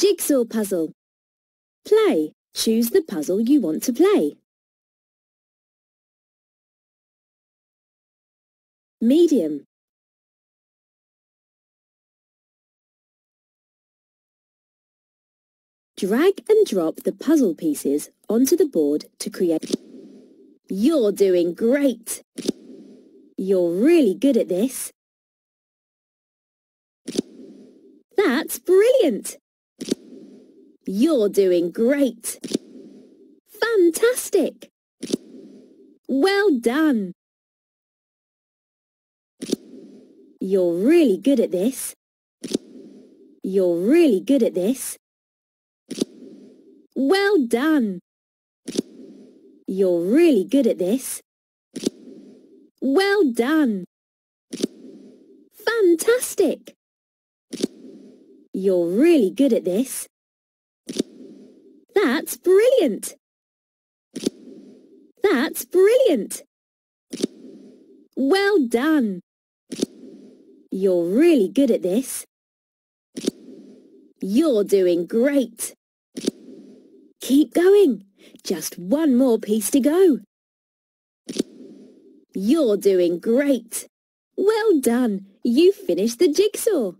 Jigsaw puzzle. Play. Choose the puzzle you want to play. Medium. Drag and drop the puzzle pieces onto the board to create... You're doing great! You're really good at this. That's brilliant! You're doing great! Fantastic! Well done! You're really good at this. You're really good at this. Well done! You're really good at this. Well done! Fantastic! You're really good at this. That's brilliant! That's brilliant! Well done! You're really good at this. You're doing great! Keep going! Just one more piece to go. You're doing great! Well done! You finished the jigsaw!